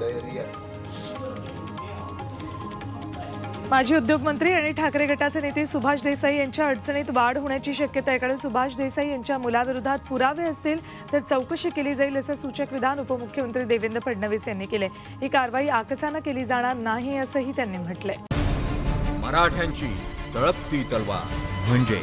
तयारी माजी उद्योगमंत्री आणि ठाकरे गटाचे नेते सुभाष देसाई यांच्या अडचणीत वाढ होण्याची शक्यता आहे. कारण सुभाष देसाई यांच्या मुलाविरोधात पुरावे असतील तर चौकशी केली जाईल असं सूचक विधान उपमुख्यमंत्री देवेंद्र फडणवीस यांनी केले ही कारवाई आकसानं केली जाणार नाही असंही त्यांनी म्हटलंय. मराठ्यांची तळपती तलवार म्हणजे